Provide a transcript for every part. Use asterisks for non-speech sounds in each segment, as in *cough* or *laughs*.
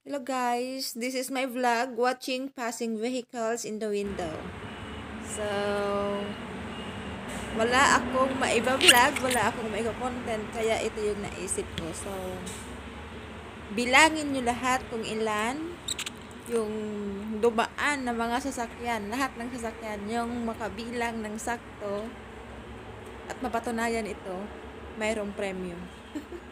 Hello guys, this is my vlog watching passing vehicles in the window. So, wala akong maiba vlog, wala akong maiba content, kaya ito yung naisip ko. So, bilangin nyo lahat kung ilan yung dumaan na mga sasakyan, lahat ng sasakyan, yung makabilang ng sakto at mapatunayan ito, mayroong premium. *laughs*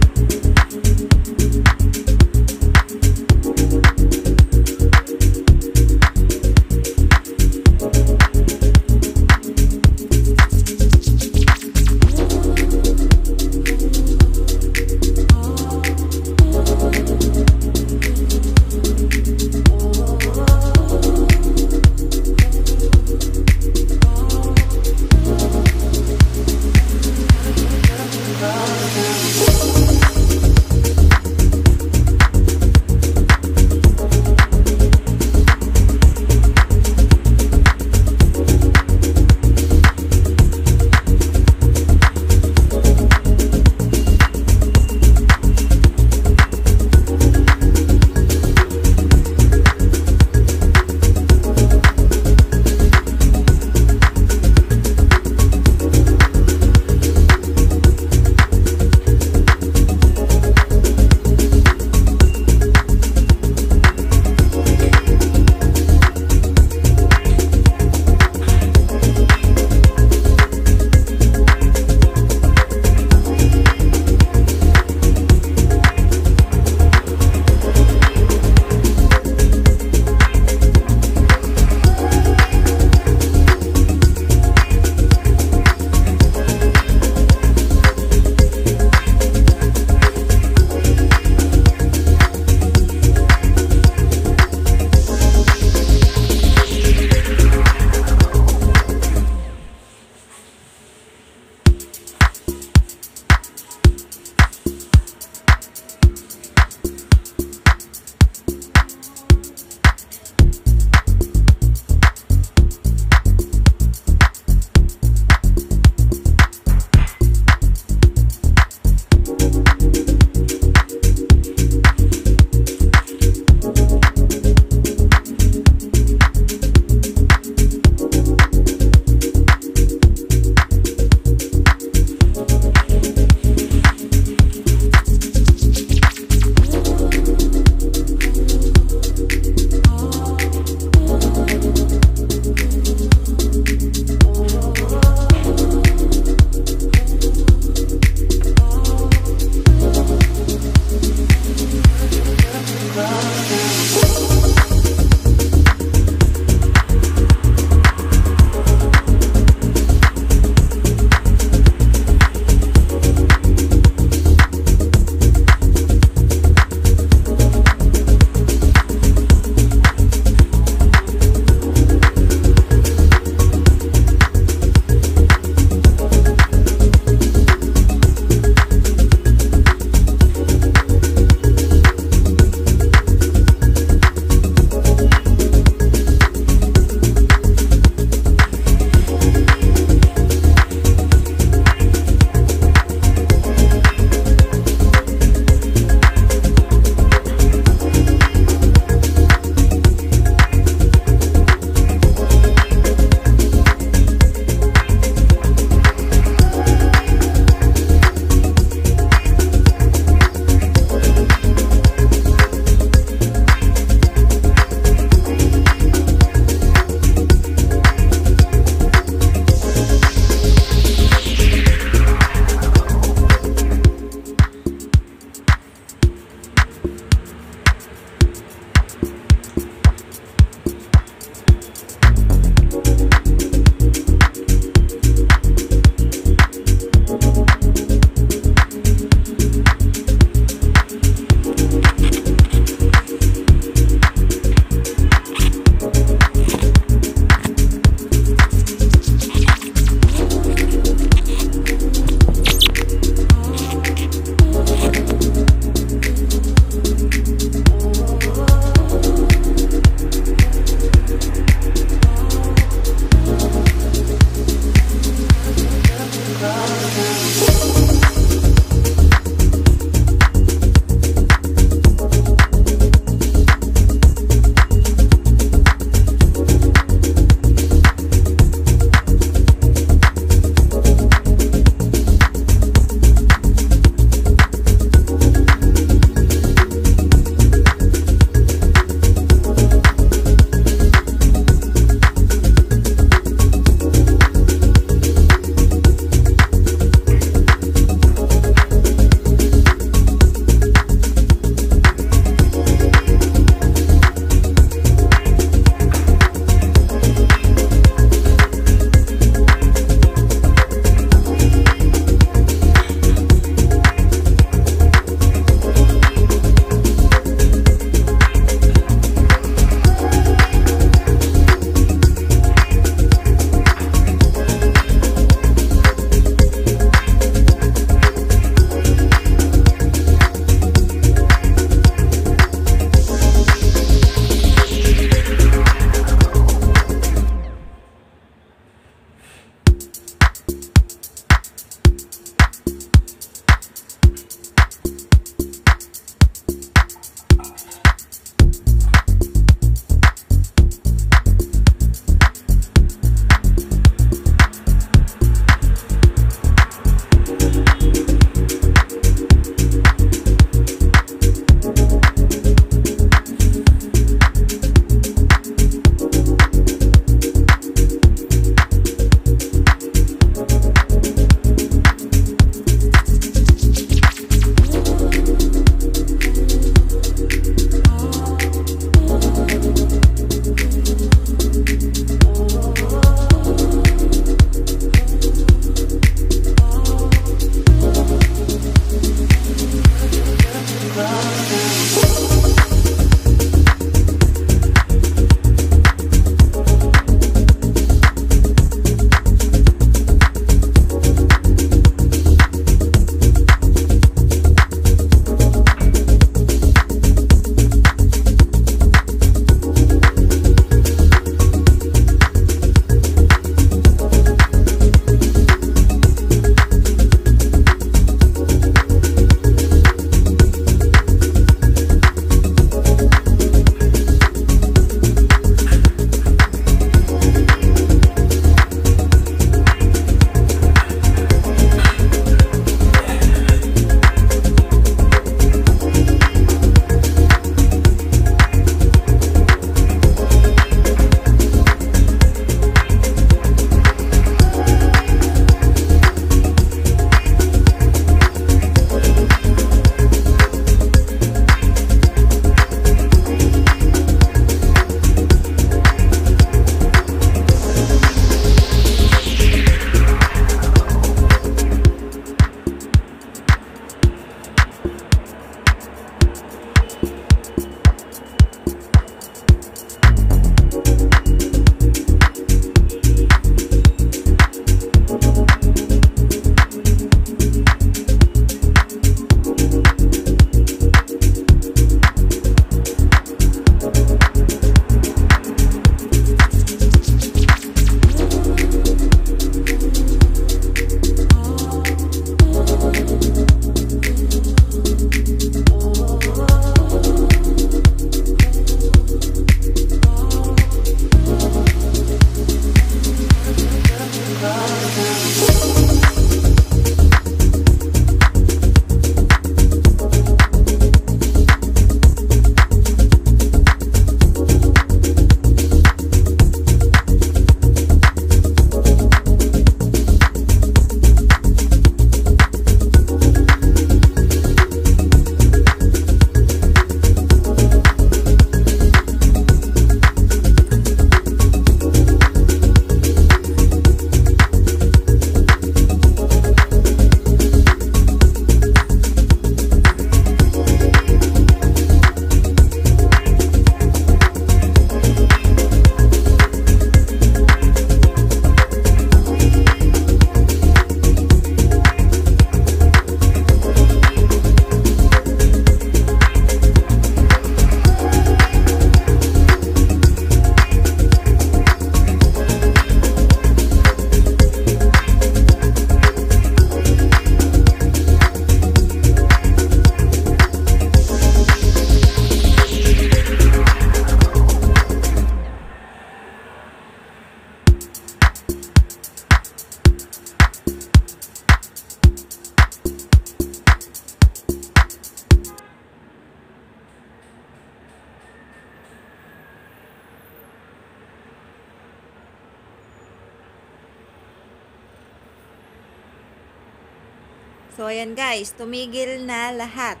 ayan guys, tumigil na lahat.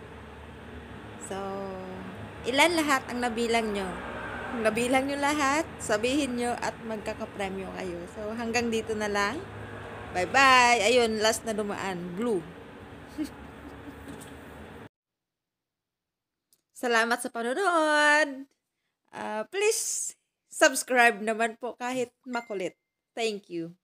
So, ilan lahat ang nabilang nyo? Nabilang nyo lahat, sabihin nyo at magkakapremyo kayo. So, hanggang dito na lang. Bye-bye! Ayun, last na dumaan. Blue. *laughs* Salamat sa panonood! Uh, please, subscribe naman po kahit makulit. Thank you.